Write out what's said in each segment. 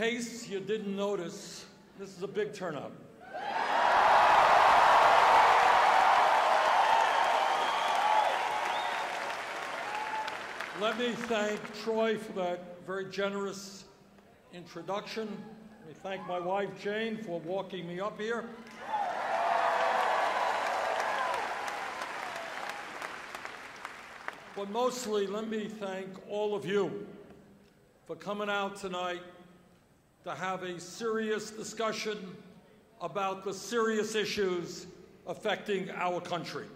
case you didn't notice, this is a big turnout. Let me thank Troy for that very generous introduction. Let me thank my wife Jane for walking me up here. But mostly, let me thank all of you for coming out tonight to have a serious discussion about the serious issues affecting our country.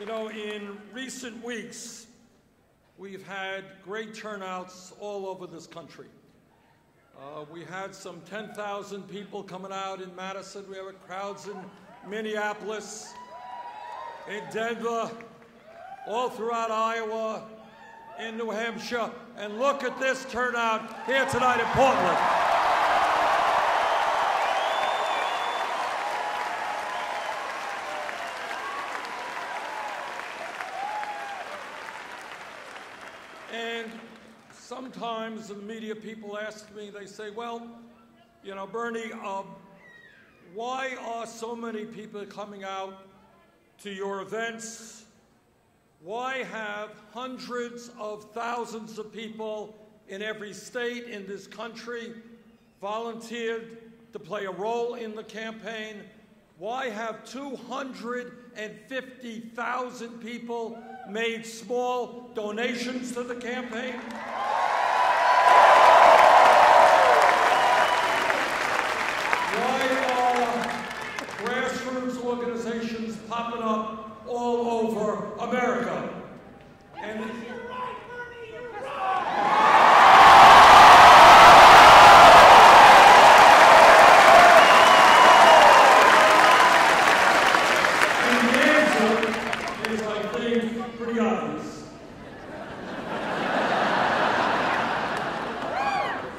You know, in recent weeks, we've had great turnouts all over this country. Uh, we had some 10,000 people coming out in Madison. We have crowds in Minneapolis, in Denver, all throughout Iowa, in New Hampshire. And look at this turnout here tonight in Portland. And sometimes the media people ask me, they say, well, you know, Bernie, um, why are so many people coming out to your events? Why have hundreds of thousands of people in every state in this country volunteered to play a role in the campaign? Why have 250,000 people made small donations to the campaign? Why are grassroots organizations popping up all over America? And the answer is, I think, pretty obvious.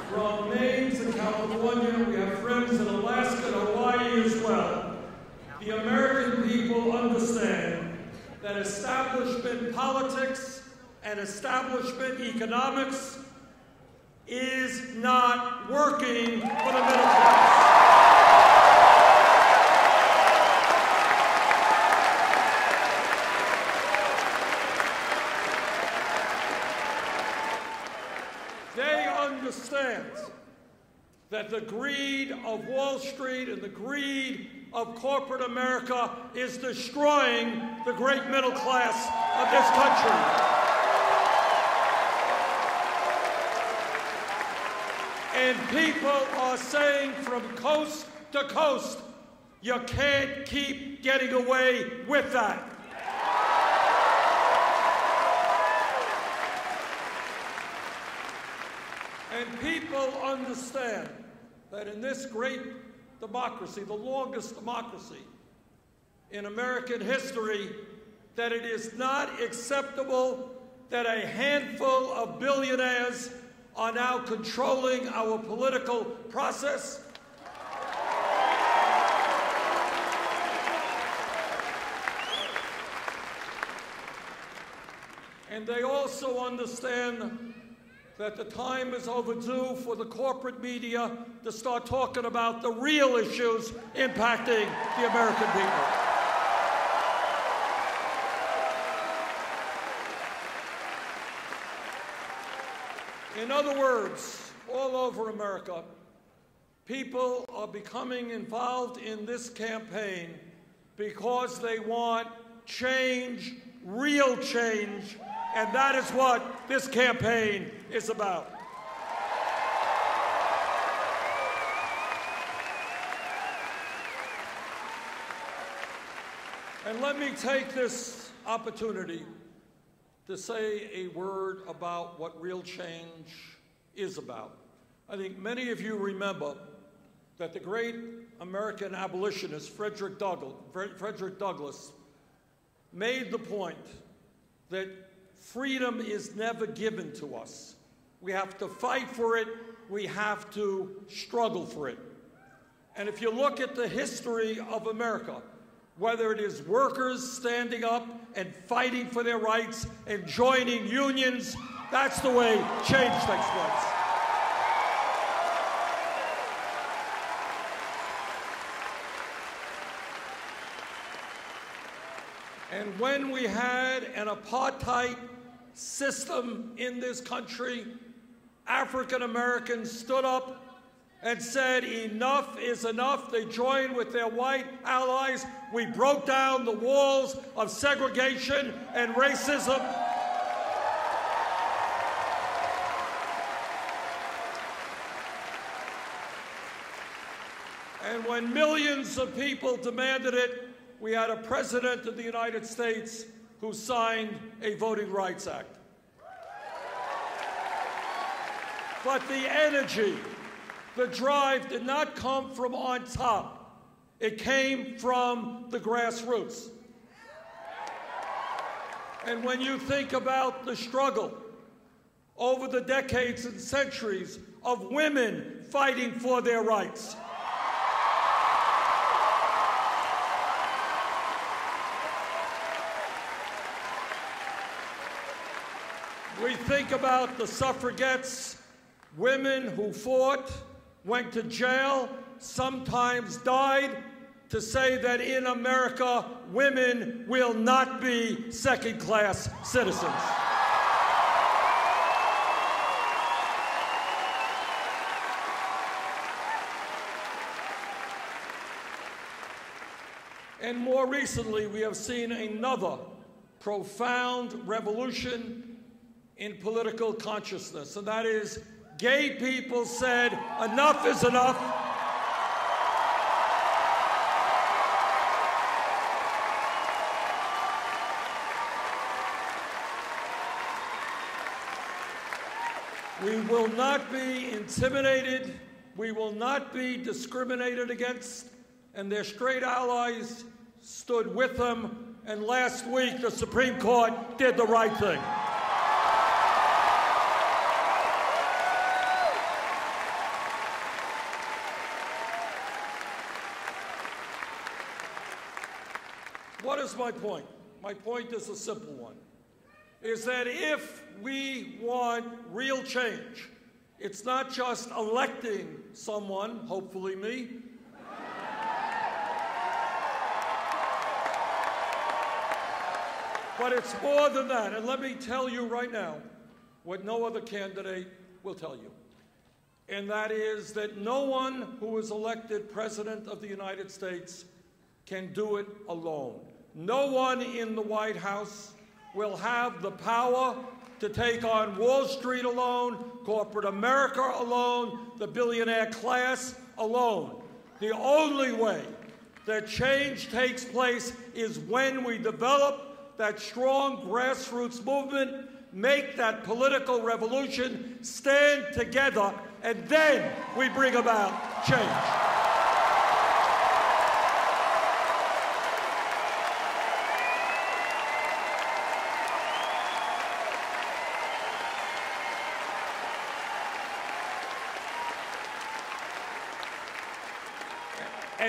From Maine to California, we have friends in Alaska and Hawaii as well. The American people understand that establishment politics and establishment economics is not working for the middle class. They understand that the greed of Wall Street and the greed of corporate America is destroying the great middle class of this country. And people are saying from coast to coast, you can't keep getting away with that. And people understand that in this great democracy, the longest democracy in American history, that it is not acceptable that a handful of billionaires are now controlling our political process. And they also understand that the time is overdue for the corporate media to start talking about the real issues impacting the American people. In other words, all over America, people are becoming involved in this campaign because they want change, real change, and that is what this campaign is about. And let me take this opportunity to say a word about what real change is about. I think many of you remember that the great American abolitionist Frederick Douglass, Frederick Douglass made the point that freedom is never given to us. We have to fight for it, we have to struggle for it. And if you look at the history of America, whether it is workers standing up and fighting for their rights and joining unions, that's the way change takes place. And when we had an apartheid system in this country, African Americans stood up and said, enough is enough. They joined with their white allies. We broke down the walls of segregation and racism. And when millions of people demanded it, we had a president of the United States who signed a Voting Rights Act. But the energy, the drive did not come from on top. It came from the grassroots. And when you think about the struggle over the decades and centuries of women fighting for their rights, we think about the suffragettes, women who fought went to jail, sometimes died, to say that in America, women will not be second class citizens. And more recently, we have seen another profound revolution in political consciousness, and that is gay people said, enough is enough. We will not be intimidated. We will not be discriminated against. And their straight allies stood with them. And last week, the Supreme Court did the right thing. What is my point? My point is a simple one. Is that if we want real change, it's not just electing someone, hopefully me, but it's more than that. And let me tell you right now what no other candidate will tell you. And that is that no one who is elected President of the United States can do it alone. No one in the White House will have the power to take on Wall Street alone, corporate America alone, the billionaire class alone. The only way that change takes place is when we develop that strong grassroots movement, make that political revolution, stand together, and then we bring about change.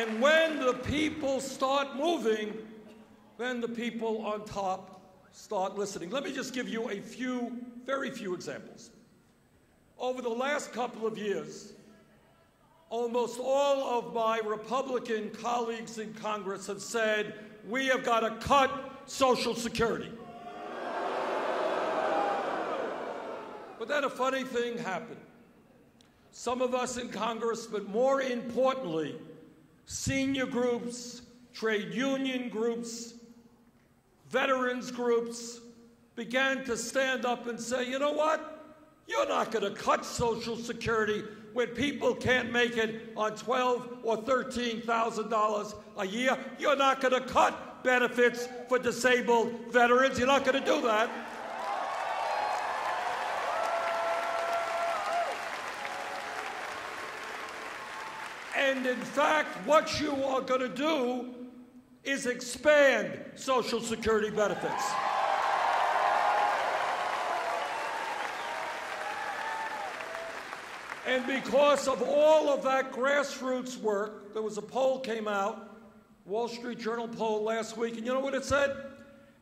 And when the people start moving, then the people on top start listening. Let me just give you a few, very few examples. Over the last couple of years, almost all of my Republican colleagues in Congress have said, we have got to cut Social Security. But then a funny thing happened. Some of us in Congress, but more importantly, senior groups, trade union groups, veterans groups began to stand up and say, you know what? You're not going to cut Social Security when people can't make it on twelve or thirteen thousand dollars a year. You're not going to cut benefits for disabled veterans. You're not going to do that. And in fact, what you are going to do is expand Social Security benefits. And because of all of that grassroots work, there was a poll came out Wall Street Journal poll last week, and you know what it said?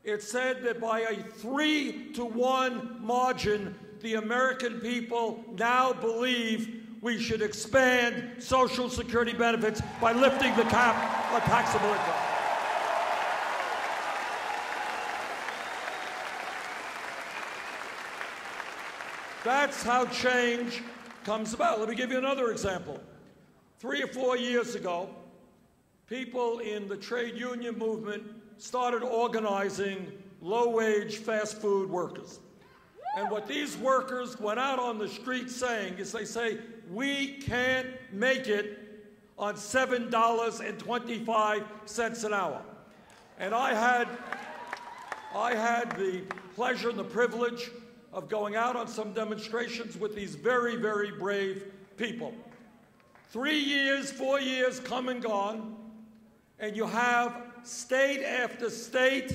It said that by a three to one margin, the American people now believe we should expand Social Security benefits by lifting the cap on taxable income. That's how change comes about. Let me give you another example. Three or four years ago, people in the trade union movement started organizing low wage fast food workers. And what these workers went out on the street saying is they say, we can't make it on $7.25 an hour. And I had, I had the pleasure and the privilege of going out on some demonstrations with these very, very brave people. Three years, four years come and gone, and you have state after state,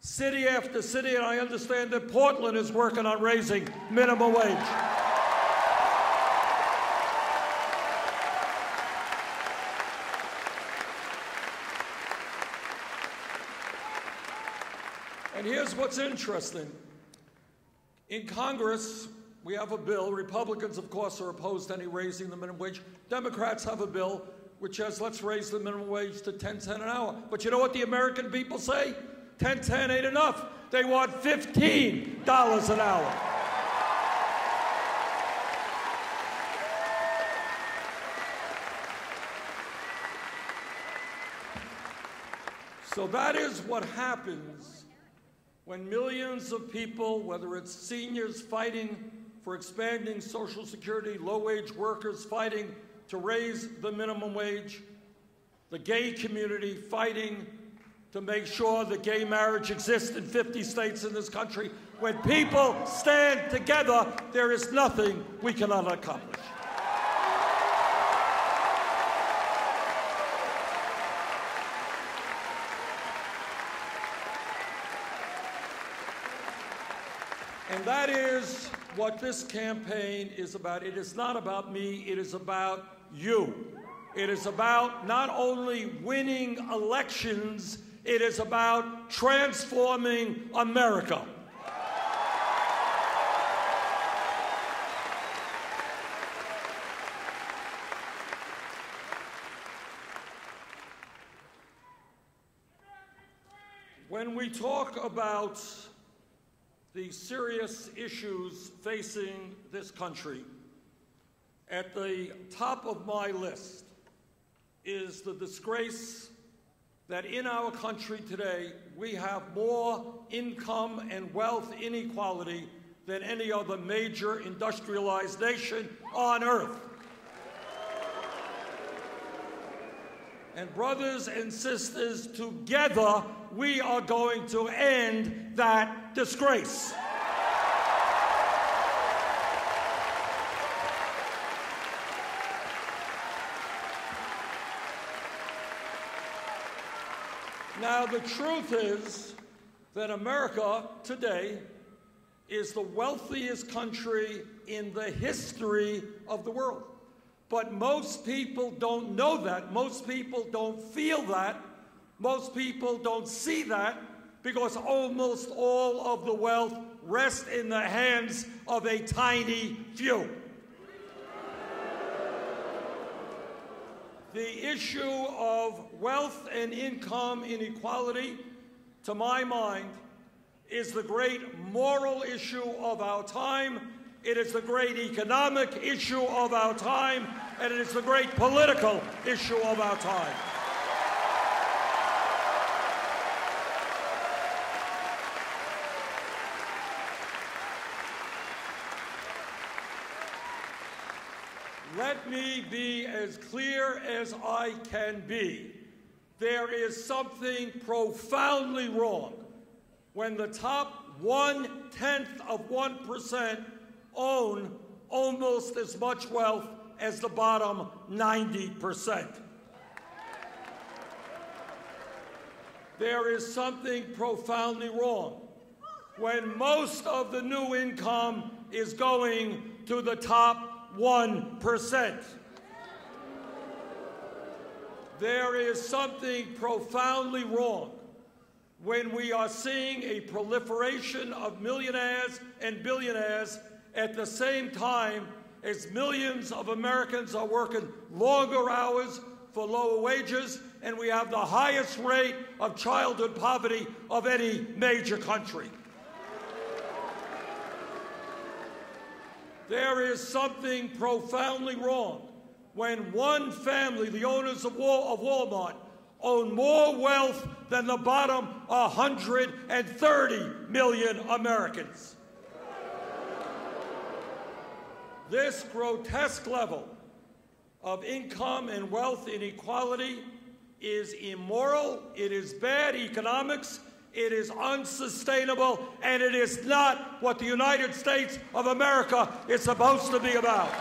city after city, and I understand that Portland is working on raising minimum wage. Here's what's interesting. In Congress, we have a bill. Republicans, of course, are opposed to any raising the minimum wage. Democrats have a bill which says let's raise the minimum wage to 10 cents an hour. But you know what the American people say? 10 cents ain't enough. They want $15 an hour. So that is what happens when millions of people, whether it's seniors fighting for expanding Social Security, low wage workers fighting to raise the minimum wage, the gay community fighting to make sure that gay marriage exists in 50 states in this country. When people stand together, there is nothing we cannot accomplish. That is what this campaign is about. It is not about me, it is about you. It is about not only winning elections, it is about transforming America. When we talk about the serious issues facing this country, at the top of my list is the disgrace that in our country today we have more income and wealth inequality than any other major industrialized nation on earth. And brothers and sisters, together we are going to end that disgrace. Now, the truth is that America today is the wealthiest country in the history of the world. But most people don't know that. Most people don't feel that. Most people don't see that because almost all of the wealth rests in the hands of a tiny few. the issue of wealth and income inequality, to my mind, is the great moral issue of our time. It is the great economic issue of our time, and it is the great political issue of our time. Let me be as clear as I can be. There is something profoundly wrong when the top one tenth of 1% own almost as much wealth as the bottom 90%. There is something profoundly wrong when most of the new income is going to the top 1%. There is something profoundly wrong when we are seeing a proliferation of millionaires and billionaires at the same time as millions of Americans are working longer hours for lower wages, and we have the highest rate of childhood poverty of any major country. There is something profoundly wrong when one family, the owners of, of Walmart, own more wealth than the bottom 130 million Americans. This grotesque level of income and wealth inequality is immoral, it is bad economics, it is unsustainable, and it is not what the United States of America is supposed to be about.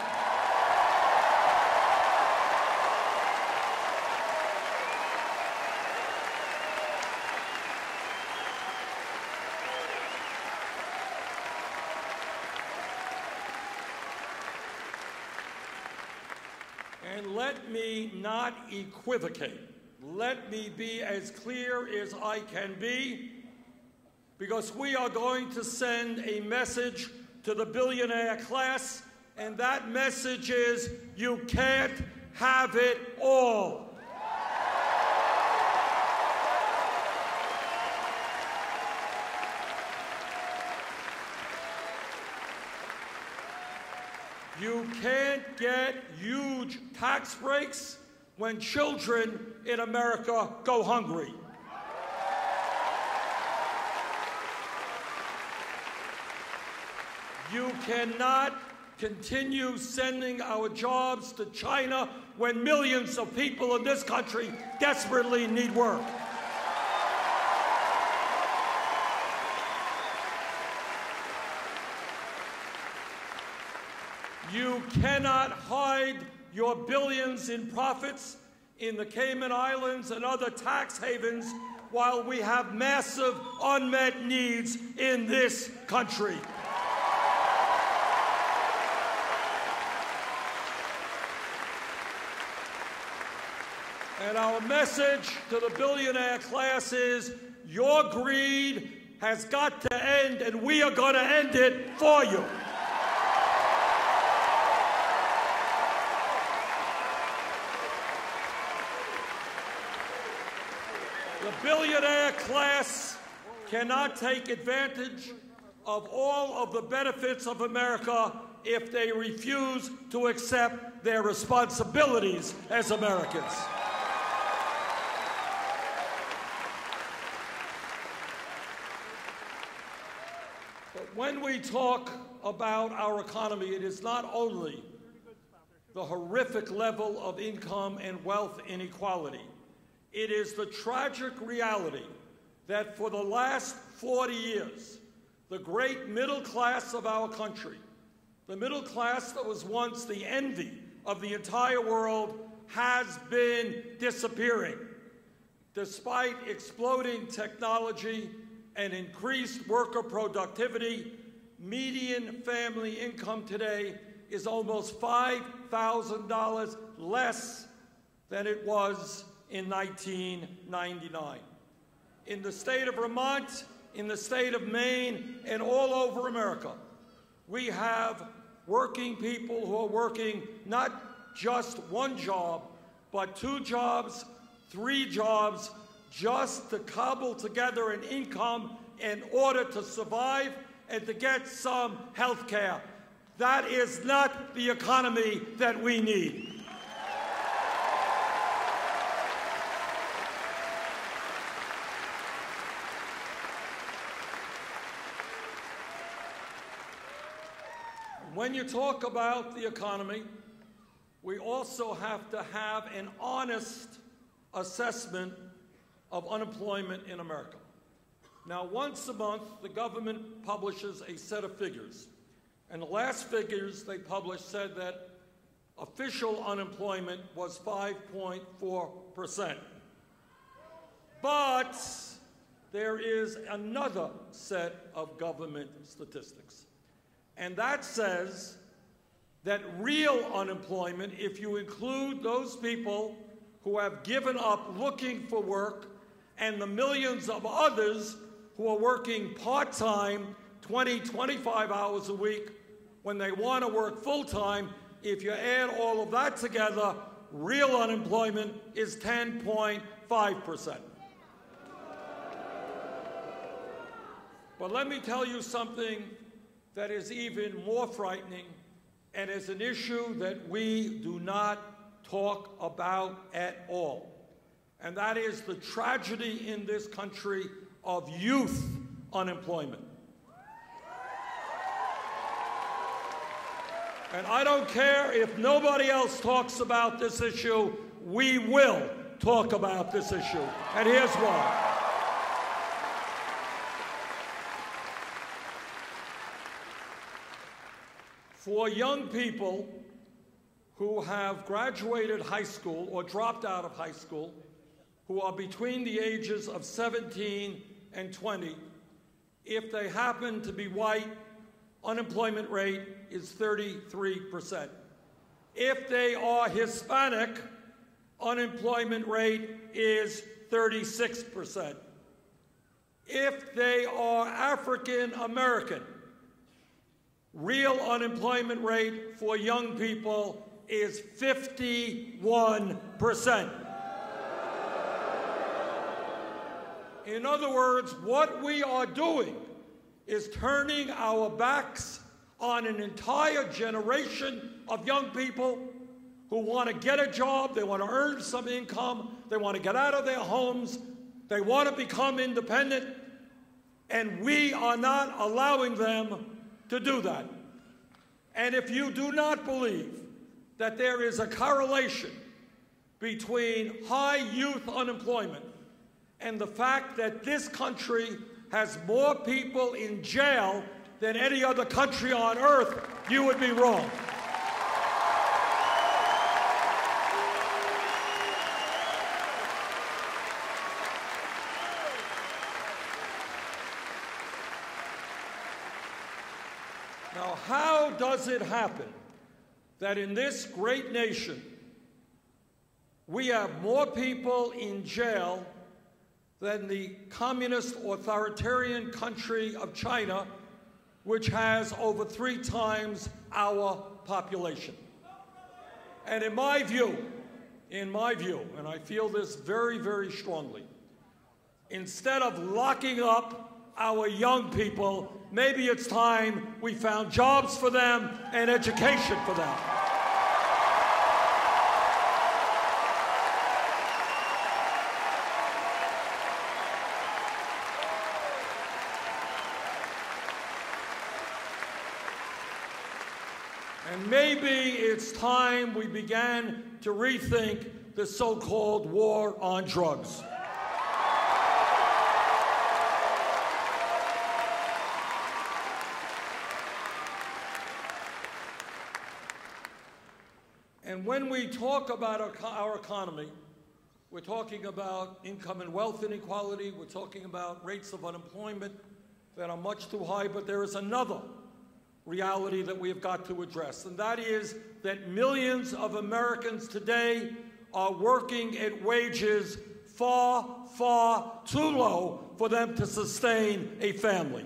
And let me not equivocate. Let me be as clear as I can be, because we are going to send a message to the billionaire class, and that message is you can't have it all. You can't get huge tax breaks when children in America go hungry. You cannot continue sending our jobs to China when millions of people in this country desperately need work. You cannot hide your billions in profits in the Cayman Islands and other tax havens while we have massive unmet needs in this country. And our message to the billionaire class is your greed has got to end, and we are going to end it for you. The billionaire class cannot take advantage of all of the benefits of America if they refuse to accept their responsibilities as Americans. But when we talk about our economy, it is not only the horrific level of income and wealth inequality. It is the tragic reality that for the last 40 years, the great middle class of our country, the middle class that was once the envy of the entire world, has been disappearing. Despite exploding technology and increased worker productivity, median family income today is almost $5,000 less than it was in 1999. In the state of Vermont, in the state of Maine, and all over America, we have working people who are working not just one job, but two jobs, three jobs, just to cobble together an income in order to survive and to get some health care. That is not the economy that we need. When you talk about the economy, we also have to have an honest assessment of unemployment in America. Now, once a month, the government publishes a set of figures. And the last figures they published said that official unemployment was 5.4%. But there is another set of government statistics. And that says that real unemployment, if you include those people who have given up looking for work and the millions of others who are working part time, 20, 25 hours a week, when they want to work full time. If you add all of that together, real unemployment is 10.5%. But let me tell you something that is even more frightening and is an issue that we do not talk about at all. And that is the tragedy in this country of youth unemployment. And I don't care if nobody else talks about this issue, we will talk about this issue. And here's why. For young people who have graduated high school or dropped out of high school, who are between the ages of 17 and 20, if they happen to be white, unemployment rate is 33%. If they are Hispanic, unemployment rate is 36%. If they are African American, real unemployment rate for young people is 51%. In other words, what we are doing is turning our backs on an entire generation of young people who want to get a job, they want to earn some income, they want to get out of their homes, they want to become independent, and we are not allowing them to do that. And if you do not believe that there is a correlation between high youth unemployment and the fact that this country has more people in jail than any other country on earth, you would be wrong. Now, how does it happen that in this great nation we have more people in jail than the communist authoritarian country of China, which has over three times our population. And in my view, in my view, and I feel this very, very strongly, instead of locking up our young people, maybe it's time we found jobs for them and education for them. And maybe it's time we began to rethink the so called war on drugs. When we talk about our, our, economy, we're talking about income and wealth inequality, we're talking about rates of unemployment that are much too high, but there is another reality that we have got to address, and that is that millions of Americans today are working at wages far, far too low for them to sustain a family.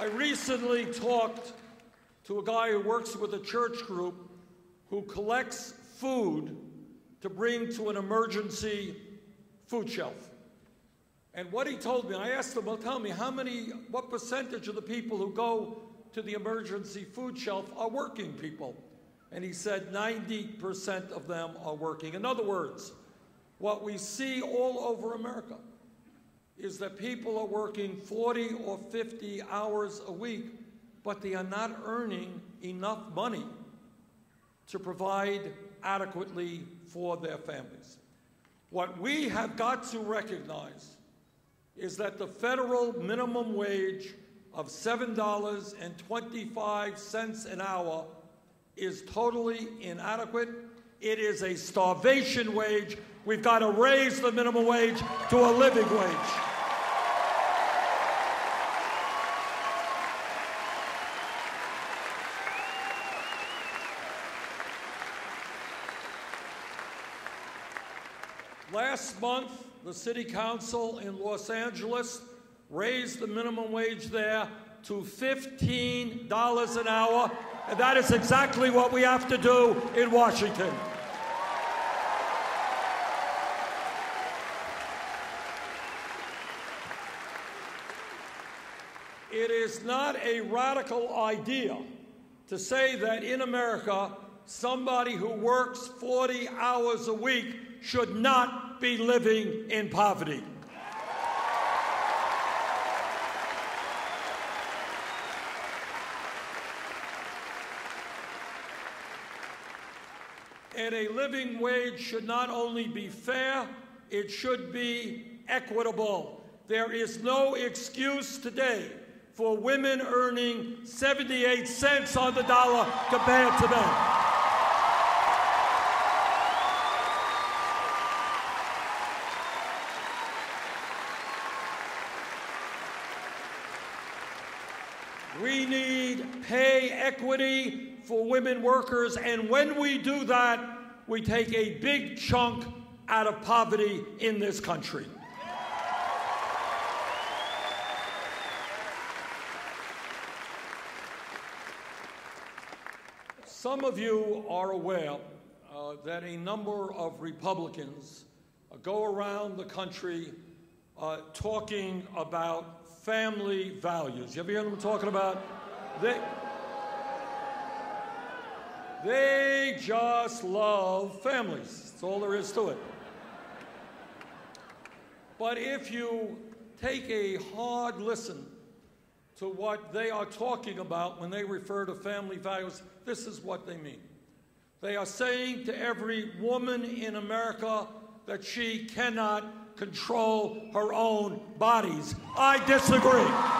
I recently talked to a guy who works with a church group who collects food to bring to an emergency food shelf. And what he told me, I asked him, well, tell me, how many, what percentage of the people who go to the emergency food shelf are working people? And he said 90% of them are working. In other words, what we see all over America is that people are working 40 or 50 hours a week, but they are not earning enough money to provide adequately for their families. What we have got to recognize is that the federal minimum wage of $7.25 an hour is totally inadequate. It is a starvation wage. We've got to raise the minimum wage to a living wage. Last month, the City Council in Los Angeles raised the minimum wage there to $15 an hour, and that is exactly what we have to do in Washington. It is not a radical idea to say that in America, somebody who works 40 hours a week should not be living in poverty. And a living wage should not only be fair, it should be equitable. There is no excuse today for women earning 78 cents on the dollar compared to men. We need pay equity for women workers, and when we do that, we take a big chunk out of poverty in this country. Some of you are aware uh, that a number of Republicans uh, go around the country uh, talking about family values. You ever hear them talking about? They, they just love families. That's all there is to it. But if you take a hard listen to what they are talking about when they refer to family values, this is what they mean. They are saying to every woman in America that she cannot control her own bodies. I disagree.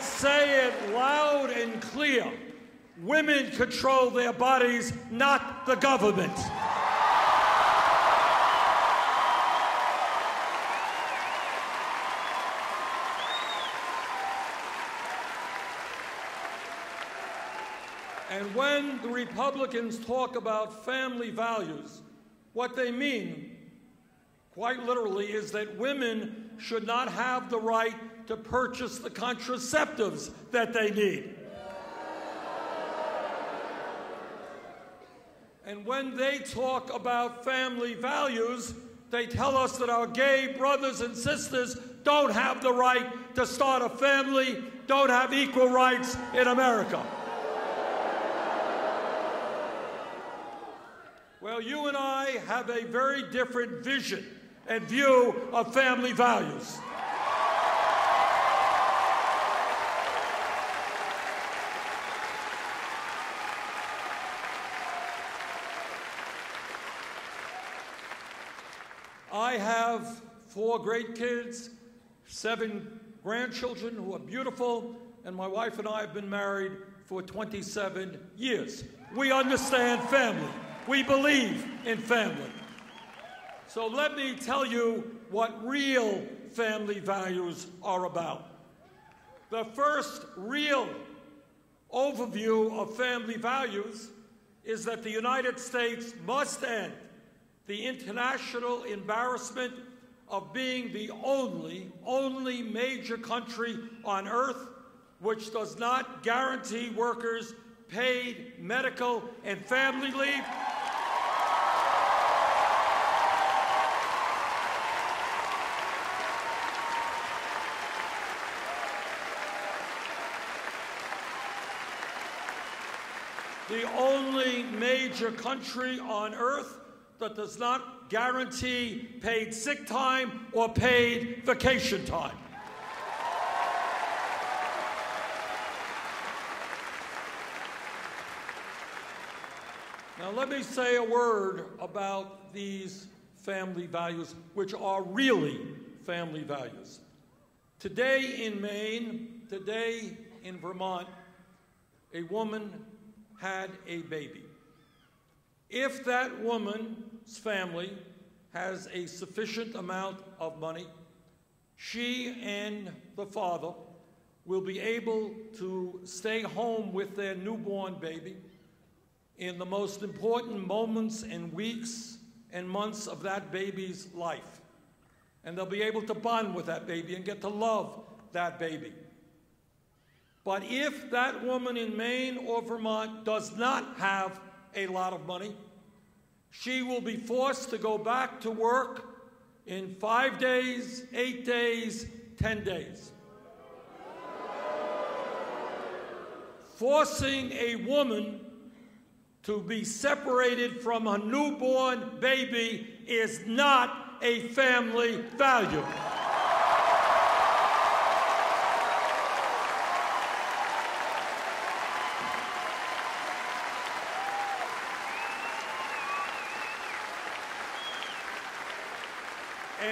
Let's say it loud and clear. Women control their bodies, not the government. And when the Republicans talk about family values, what they mean, quite literally, is that women should not have the right to purchase the contraceptives that they need. And when they talk about family values, they tell us that our gay brothers and sisters don't have the right to start a family, don't have equal rights in America. Well, you and I have a very different vision and view of family values. I have four great kids, seven grandchildren who are beautiful, and my wife and I have been married for 27 years. We understand family. We believe in family. So let me tell you what real family values are about. The first real overview of family values is that the United States must end the international embarrassment of being the only, only major country on earth which does not guarantee workers paid medical and family leave. The only major country on earth that does not guarantee paid sick time or paid vacation time. Now, let me say a word about these family values, which are really family values. Today in Maine, today in Vermont, a woman had a baby. If that woman's family has a sufficient amount of money, she and the father will be able to stay home with their newborn baby in the most important moments and weeks and months of that baby's life. And they'll be able to bond with that baby and get to love that baby. But if that woman in Maine or Vermont does not have a lot of money, she will be forced to go back to work in five days, eight days, ten days. Forcing a woman to be separated from a newborn baby is not a family value.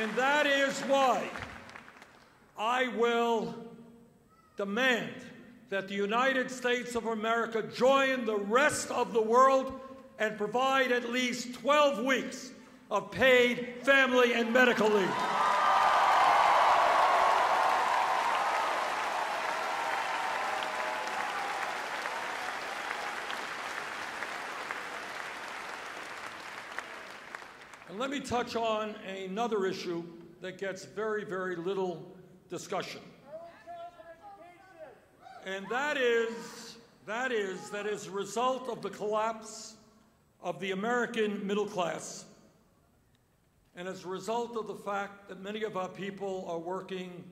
And that is why I will demand that the United States of America join the rest of the world and provide at least 12 weeks of paid family and medical leave. Let me touch on another issue that gets very, very little discussion. And that is, that is, that as a result of the collapse of the American middle class, and as a result of the fact that many of our people are working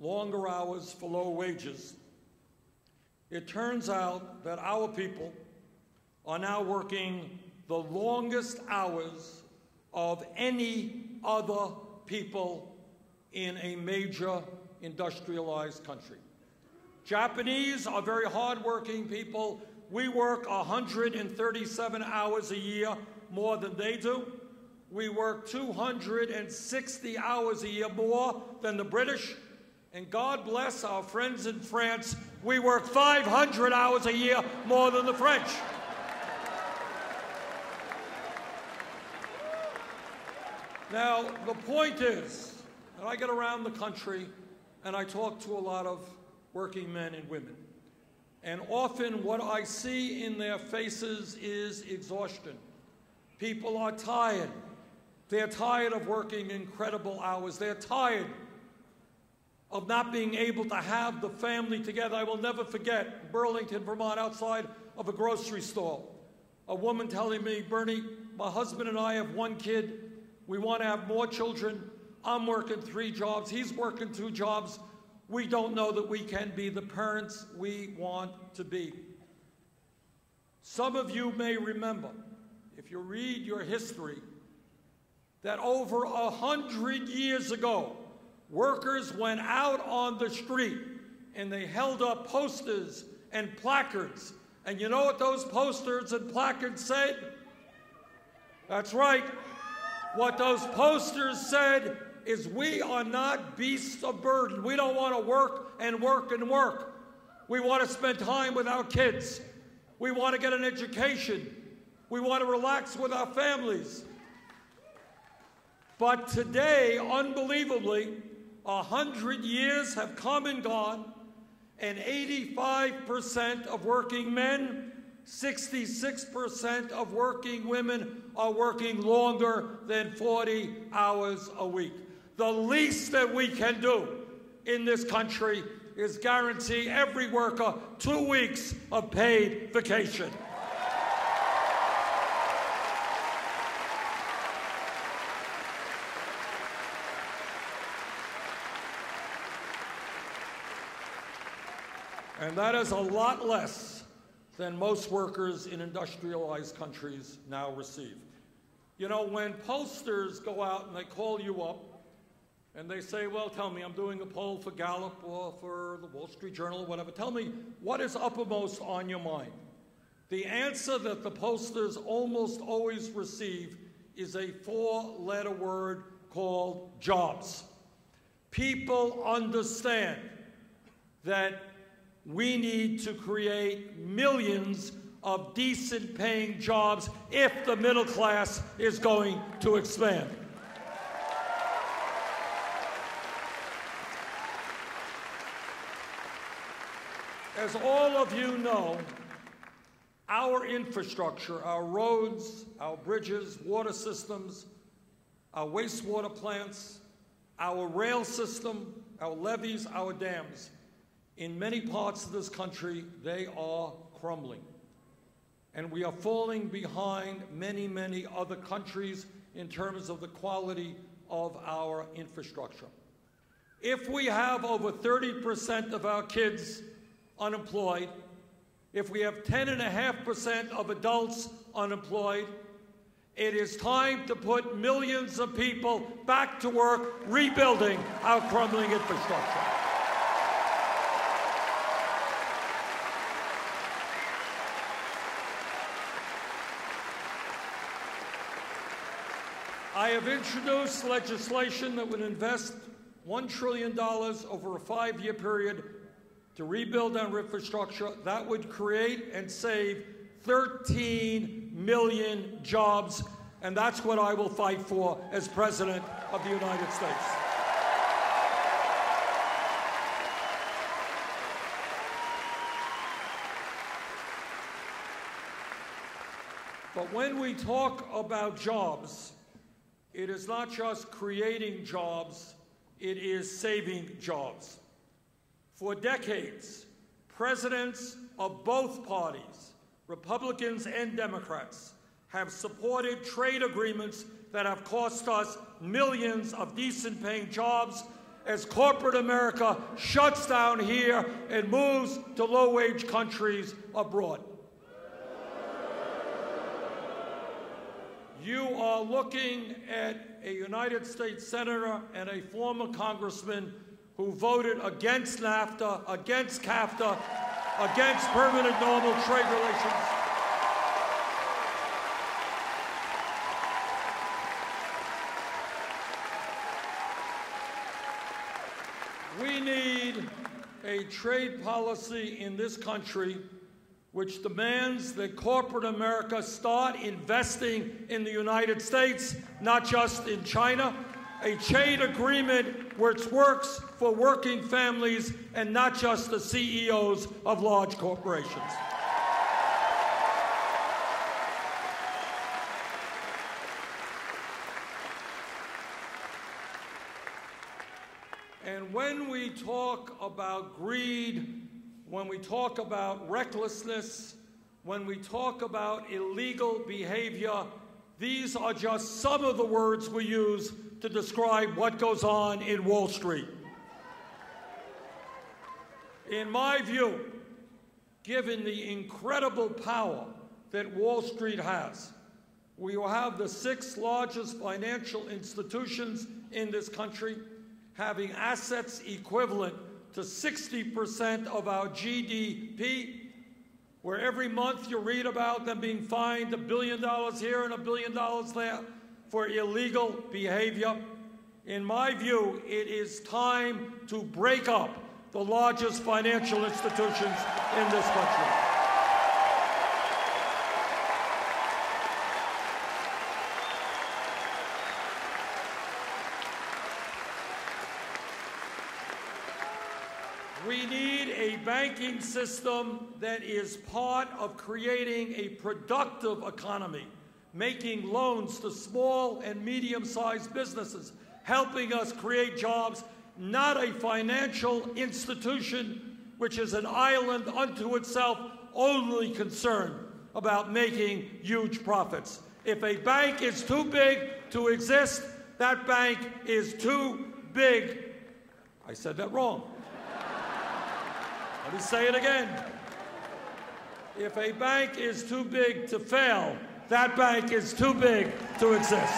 longer hours for lower wages, it turns out that our people are now working the longest hours of any other people in a major industrialized country. Japanese are very hardworking people. We work 137 hours a year more than they do. We work 260 hours a year more than the British. And God bless our friends in France, we work 500 hours a year more than the French. Now, the point is that I get around the country and I talk to a lot of working men and women. And often what I see in their faces is exhaustion. People are tired. They're tired of working incredible hours. They're tired of not being able to have the family together. I will never forget Burlington, Vermont, outside of a grocery store. A woman telling me, Bernie, my husband and I have one kid we want to have more children. I'm working three jobs. He's working two jobs. We don't know that we can be the parents we want to be. Some of you may remember, if you read your history, that over a hundred years ago, workers went out on the street and they held up posters and placards. And you know what those posters and placards said? That's right, what those posters said is we are not beasts of burden. We don't want to work and work and work. We want to spend time with our kids. We want to get an education. We want to relax with our families. But today, unbelievably, a hundred years have come and gone, and 85% of working men 66% of working women are working longer than 40 hours a week. The least that we can do in this country is guarantee every worker two weeks of paid vacation. And that is a lot less than most workers in industrialized countries now receive. You know, when pollsters go out and they call you up and they say, well, tell me, I'm doing a poll for Gallup or for the Wall Street Journal or whatever, tell me what is uppermost on your mind. The answer that the pollsters almost always receive is a four letter word called jobs. people understand that we need to create millions of decent paying jobs if the middle class is going to expand. As all of you know, our infrastructure, our roads, our bridges, water systems, our wastewater plants, our rail system, our levees, our dams, in many parts of this country, they are crumbling. And we are falling behind many, many other countries in terms of the quality of our infrastructure. If we have over 30% of our kids unemployed, if we have 10.5% of adults unemployed, it is time to put millions of people back to work rebuilding our crumbling infrastructure. I have introduced legislation that would invest $1 trillion over a five year period to rebuild our infrastructure. That would create and save 13 million jobs, and that's what I will fight for as President of the United States. But when we talk about jobs, it is not just creating jobs, it is saving jobs. For decades, presidents of both parties, Republicans and Democrats, have supported trade agreements that have cost us millions of decent paying jobs as corporate America shuts down here and moves to low wage countries abroad. You are looking at a United States Senator and a former Congressman who voted against NAFTA, against CAFTA, against permanent normal trade relations. We need a trade policy in this country which demands that corporate America start investing in the United States, not just in China. A trade agreement which works for working families and not just the CEOs of large corporations. And when we talk about greed when we talk about recklessness, when we talk about illegal behavior, these are just some of the words we use to describe what goes on in Wall Street. In my view, given the incredible power that Wall Street has, we will have the six largest financial institutions in this country having assets equivalent to 60% of our GDP, where every month you read about them being fined a billion dollars here and a billion dollars there for illegal behavior. In my view, it is time to break up the largest financial institutions in this country. We need a banking system that is part of creating a productive economy, making loans to small and medium-sized businesses, helping us create jobs, not a financial institution which is an island unto itself, only concerned about making huge profits. If a bank is too big to exist, that bank is too big. I said that wrong. Let me say it again. If a bank is too big to fail, that bank is too big to exist.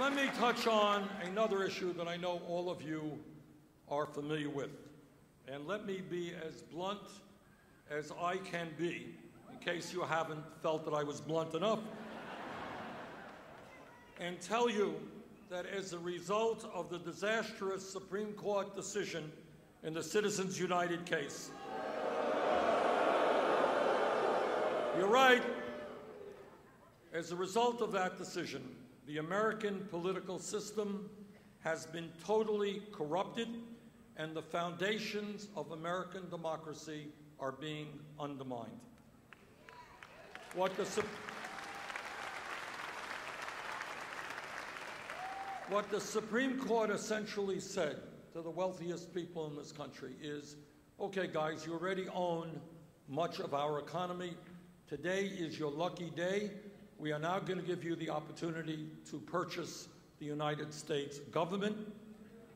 Let me touch on another issue that I know all of you are familiar with. And let me be as blunt as I can be, in case you haven't felt that I was blunt enough, and tell you that as a result of the disastrous Supreme Court decision in the Citizens United case, you're right. As a result of that decision, the American political system has been totally corrupted and the foundations of American democracy are being undermined. What the, what the Supreme Court essentially said to the wealthiest people in this country is, okay, guys, you already own much of our economy. Today is your lucky day. We are now going to give you the opportunity to purchase the United States government,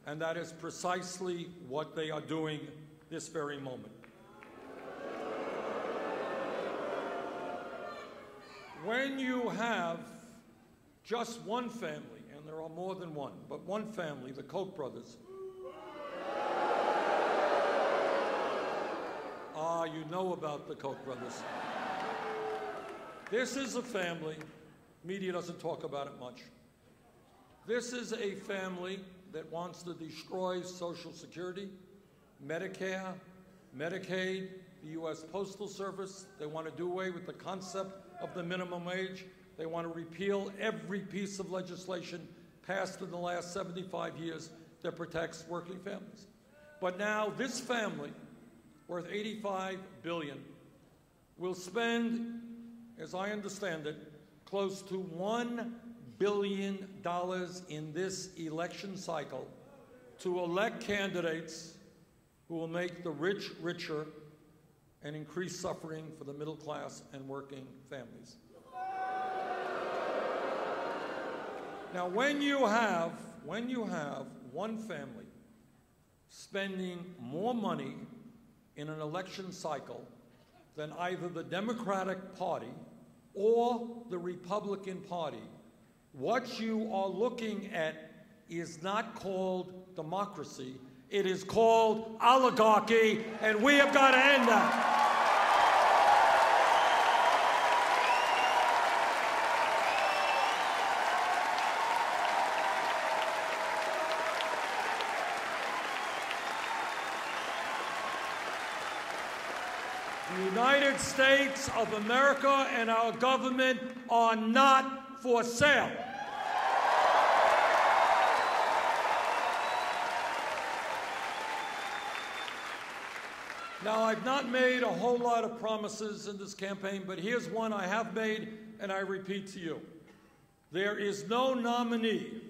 and that is precisely what they are doing this very moment. When you have just one family, and there are more than one, but one family, the Koch brothers, ah, you know about the Koch brothers. This is a family, media doesn't talk about it much. This is a family that wants to destroy Social Security, Medicare, Medicaid, the U.S. Postal Service. They want to do away with the concept of the minimum wage. They want to repeal every piece of legislation passed in the last 75 years that protects working families. But now this family, worth 85 billion, will spend as I understand it, close to $1 billion dollars in this election cycle to elect candidates who will make the rich richer and increase suffering for the middle class and working families. Now, when you have, when you have one family spending more money in an election cycle than either the Democratic Party or the Republican Party. What you are looking at is not called democracy, it is called oligarchy, and we have got to end that. The United States of America and our government are not for sale. Now, I've not made a whole lot of promises in this campaign, but here's one I have made, and I repeat to you. There is no nominee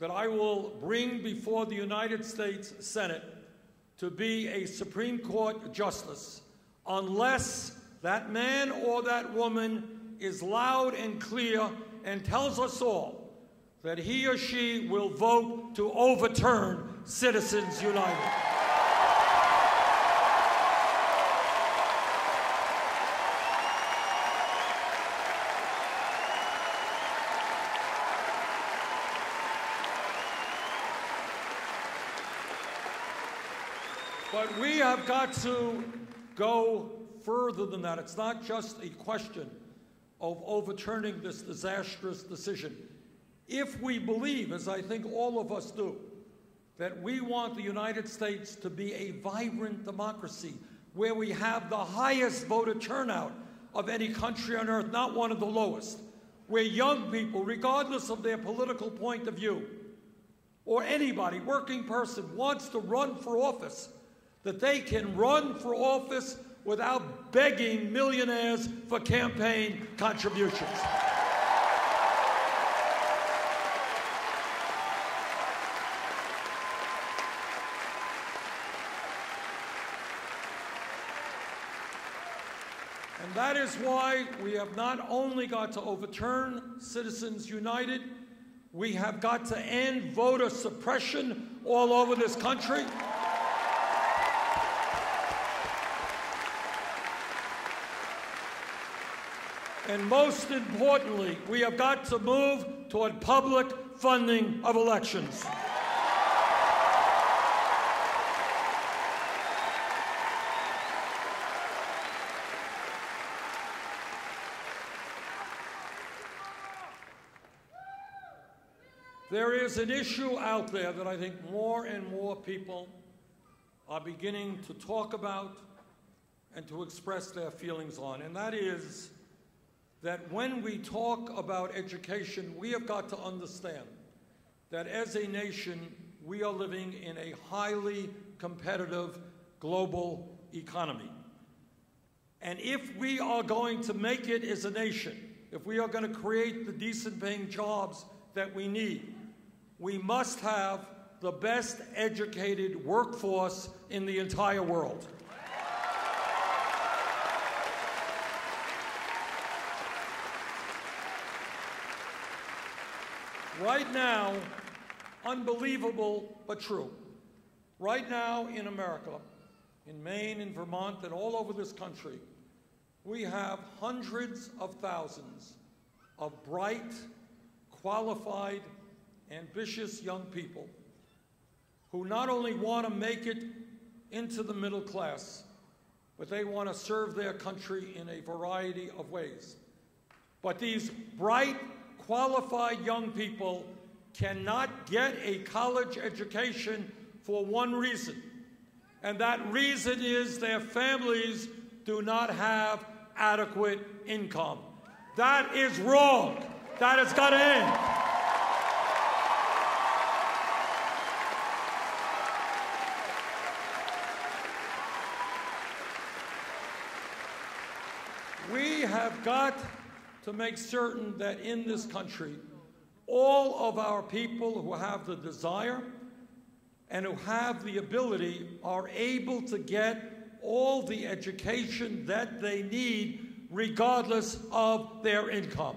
that I will bring before the United States Senate to be a Supreme Court justice unless that man or that woman is loud and clear and tells us all that he or she will vote to overturn Citizens United. But we have got to go further than that. It's not just a question of overturning this disastrous decision. If we believe, as I think all of us do, that we want the United States to be a vibrant democracy where we have the highest voter turnout of any country on earth, not one of the lowest, where young people, regardless of their political point of view, or anybody, working person, wants to run for office, that they can run for office without begging millionaires for campaign contributions. And that is why we have not only got to overturn Citizens United, we have got to end voter suppression all over this country. And most importantly, we have got to move toward public funding of elections. There is an issue out there that I think more and more people are beginning to talk about and to express their feelings on, and that is that when we talk about education, we have got to understand that as a nation, we are living in a highly competitive global economy. And if we are going to make it as a nation, if we are going to create the decent paying jobs that we need, we must have the best educated workforce in the entire world. Right now, unbelievable but true. Right now in America, in Maine, in Vermont, and all over this country, we have hundreds of thousands of bright, qualified, ambitious young people who not only want to make it into the middle class, but they want to serve their country in a variety of ways. But these bright, qualified young people cannot get a college education for one reason, and that reason is their families do not have adequate income. That is wrong. That has got to end. We have got to make certain that in this country, all of our people who have the desire and who have the ability are able to get all the education that they need, regardless of their income.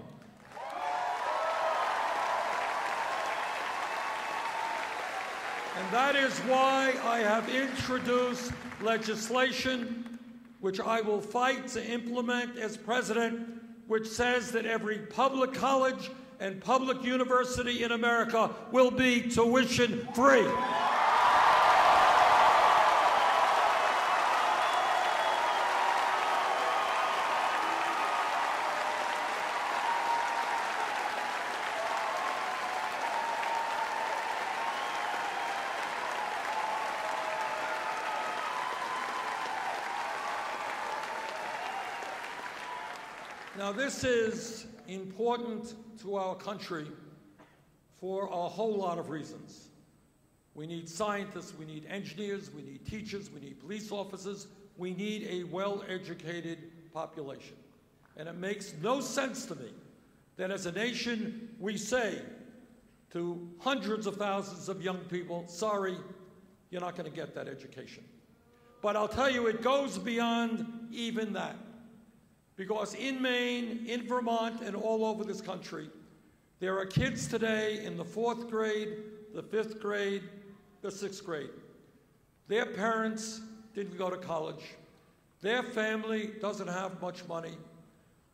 And that is why I have introduced legislation which I will fight to implement as president, which says that every public college and public university in America will be tuition free. Now, this is important to our country for a whole lot of reasons. We need scientists, we need engineers, we need teachers, we need police officers, we need a well educated population. And it makes no sense to me that as a nation we say to hundreds of thousands of young people, sorry, you're not going to get that education. But I'll tell you, it goes beyond even that. Because in Maine, in Vermont, and all over this country, there are kids today in the fourth grade, the fifth grade, the sixth grade. Their parents didn't go to college. Their family doesn't have much money.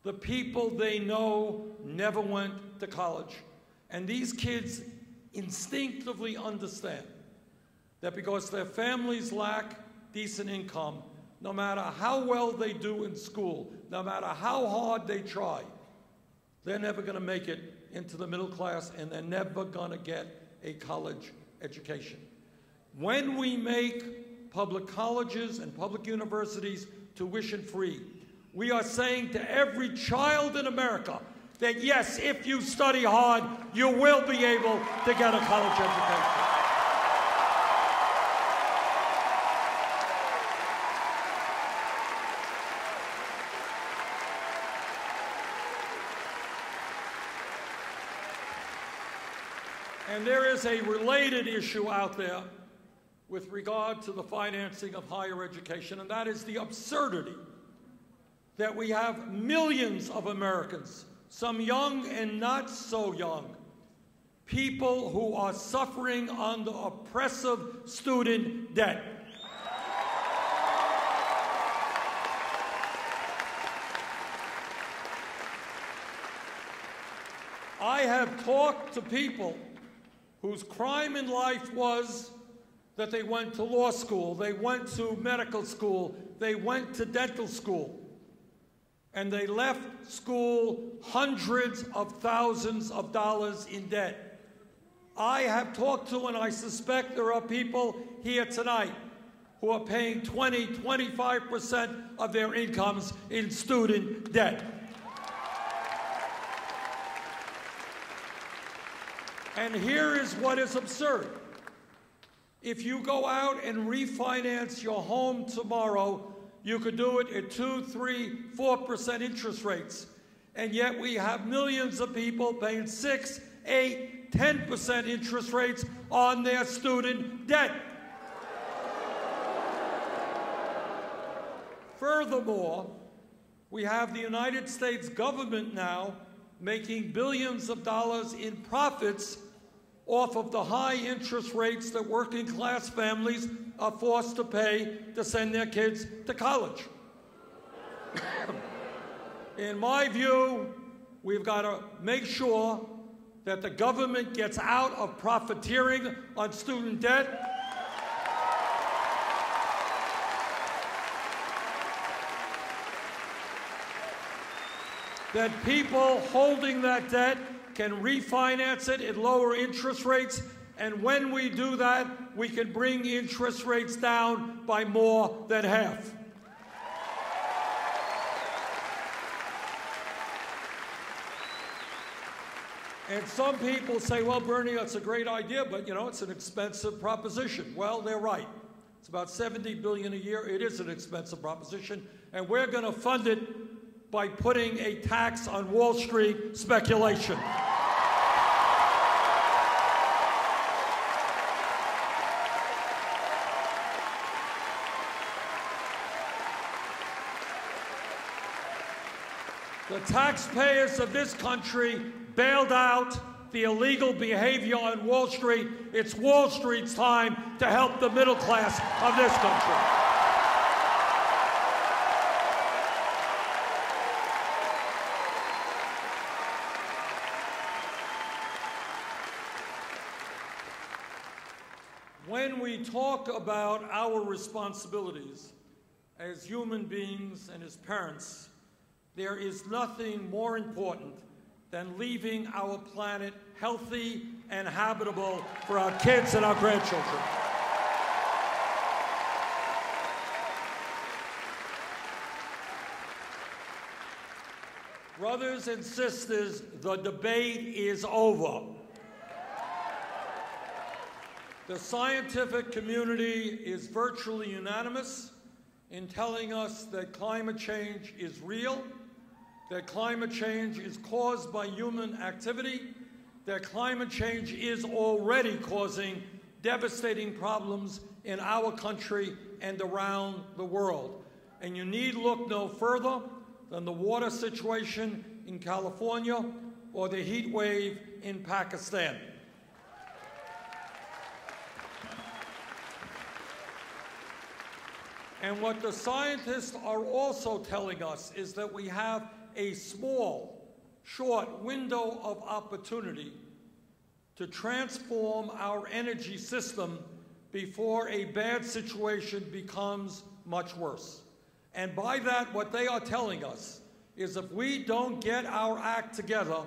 The people they know never went to college. And these kids instinctively understand that because their families lack decent income, no matter how well they do in school, no matter how hard they try, they're never going to make it into the middle class and they're never going to get a college education. When we make public colleges and public universities tuition free, we are saying to every child in America that yes, if you study hard, you will be able to get a college education. And there is a related issue out there with regard to the financing of higher education, and that is the absurdity that we have millions of Americans, some young and not so young, people who are suffering under oppressive student debt. I have talked to people whose crime in life was that they went to law school, they went to medical school, they went to dental school, and they left school hundreds of thousands of dollars in debt. I have talked to, and I suspect there are people here tonight who are paying 20, 25% of their incomes in student debt. And here is what is absurd. If you go out and refinance your home tomorrow, you could do it at 2, 3, 4% interest rates. And yet we have millions of people paying 6, 8, 10% interest rates on their student debt. Furthermore, we have the United States government now making billions of dollars in profits off of the high interest rates that working class families are forced to pay to send their kids to college. in my view, we've got to make sure that the government gets out of profiteering on student debt. that people holding that debt can refinance it at lower interest rates. And when we do that, we can bring interest rates down by more than half. And some people say, well, Bernie, that's a great idea, but you know, it's an expensive proposition. Well, they're right. It's about 70 billion a year. It is an expensive proposition, and we're going to fund it by putting a tax on Wall Street speculation. The taxpayers of this country bailed out the illegal behavior on Wall Street. It's Wall Street's time to help the middle class of this country. When we talk about our responsibilities as human beings and as parents, there is nothing more important than leaving our planet healthy and habitable for our kids and our grandchildren. Brothers and sisters, the debate is over. The scientific community is virtually unanimous in telling us that climate change is real that climate change is caused by human activity, that climate change is already causing devastating problems in our country and around the world. And you need look no further than the water situation in California or the heat wave in Pakistan. And what the scientists are also telling us is that we have a small, short window of opportunity to transform our energy system before a bad situation becomes much worse. And by that, what they are telling us is if we don't get our act together,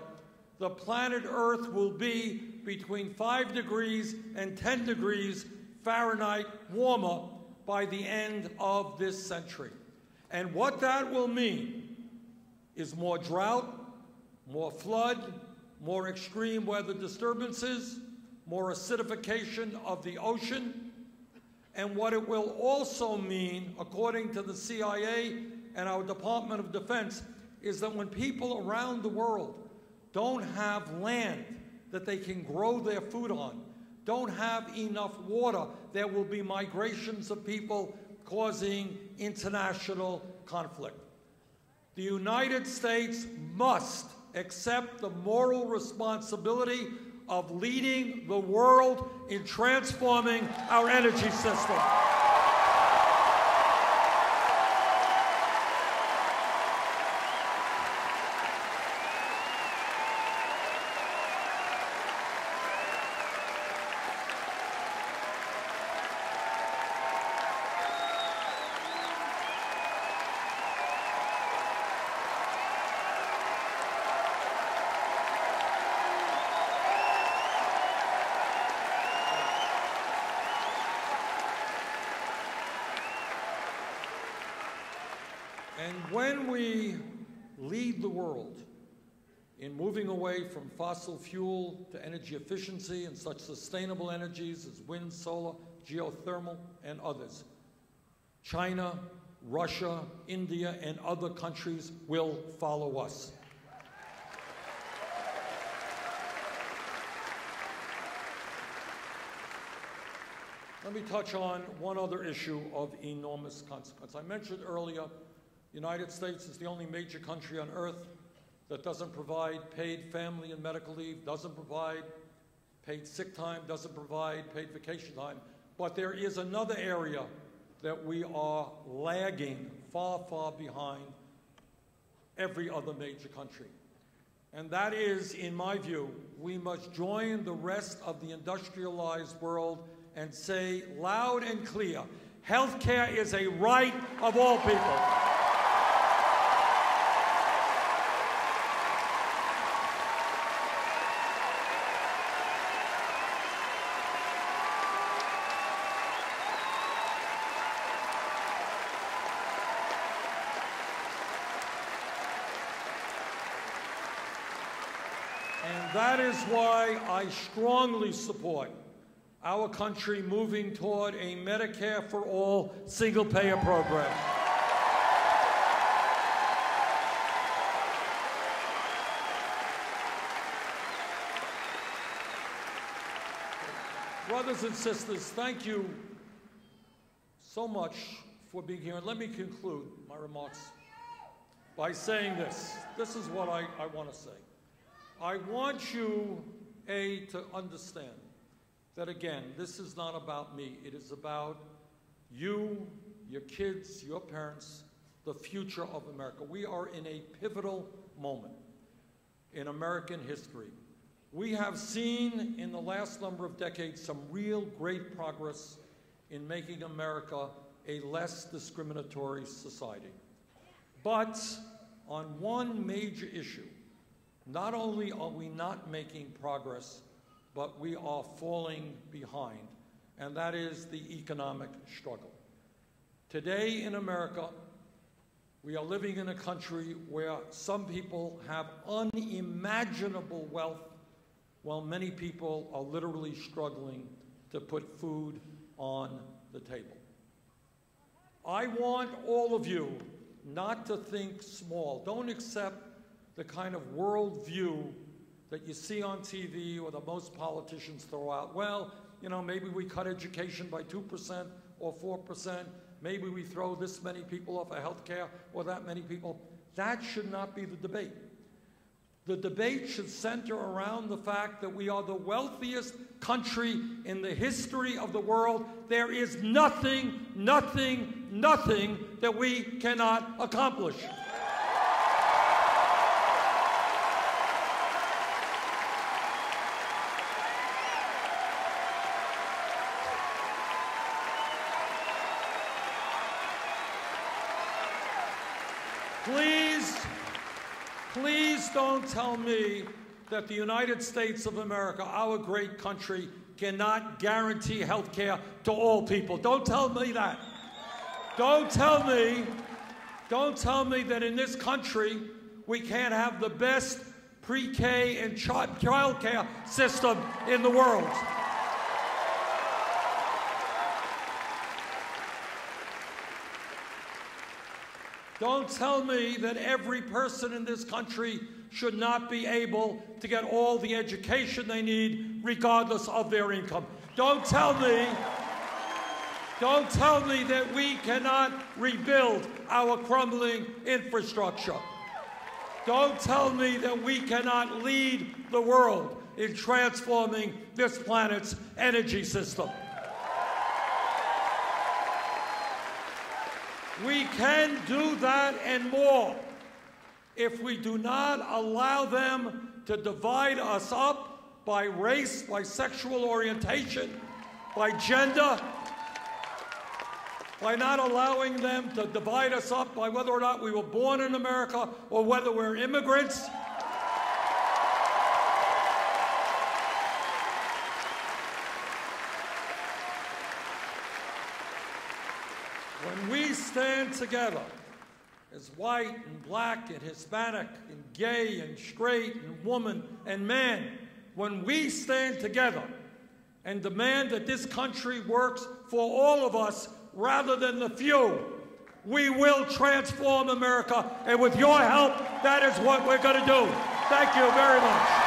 the planet Earth will be between 5 degrees and 10 degrees Fahrenheit warmer by the end of this century. And what that will mean is more drought, more flood, more extreme weather disturbances, more acidification of the ocean, and what it will also mean, according to the CIA and our Department of Defense, is that when people around the world don't have land that they can grow their food on, don't have enough water, there will be migrations of people causing international conflict. The United States must accept the moral responsibility of leading the world in transforming our energy system. And when we lead the world in moving away from fossil fuel to energy efficiency and such sustainable energies as wind, solar, geothermal, and others, China, Russia, India, and other countries will follow us. Let me touch on one other issue of enormous consequence. I mentioned earlier, the United States is the only major country on earth that doesn't provide paid family and medical leave, doesn't provide paid sick time, doesn't provide paid vacation time. But there is another area that we are lagging far, far behind every other major country. And that is, in my view, we must join the rest of the industrialized world and say loud and clear, healthcare is a right of all people. And that is why I strongly support our country moving toward a Medicare for all single payer program. Brothers and sisters, thank you so much for being here. And let me conclude my remarks by saying this. This is what I, I want to say. I want you, A, to understand that again, this is not about me. It is about you, your kids, your parents, the future of America. We are in a pivotal moment in American history. We have seen in the last number of decades some real great progress in making America a less discriminatory society. But on one major issue, not only are we not making progress, but we are falling behind, and that is the economic struggle. Today in America, we are living in a country where some people have unimaginable wealth while many people are literally struggling to put food on the table. I want all of you not to think small. Don't accept the kind of worldview that you see on TV or that most politicians throw out. Well, you know, maybe we cut education by 2% or 4%. Maybe we throw this many people off of health care or that many people. That should not be the debate. The debate should center around the fact that we are the wealthiest country in the history of the world. There is nothing, nothing, nothing that we cannot accomplish. Don't tell me that the United States of America, our great country, cannot guarantee health care to all people. Don't tell me that. Don't tell me, don't tell me that in this country we can't have the best pre-K and child care system in the world. Don't tell me that every person in this country should not be able to get all the education they need regardless of their income. Don't tell me, don't tell me that we cannot rebuild our crumbling infrastructure. Don't tell me that we cannot lead the world in transforming this planet's energy system. We can do that and more if we do not allow them to divide us up by race, by sexual orientation, by gender, by not allowing them to divide us up by whether or not we were born in America or whether we're immigrants. When we stand together as white and black and Hispanic and gay and straight and woman and man, when we stand together and demand that this country works for all of us rather than the few, we will transform America. And with your help, that is what we're going to do. Thank you very much.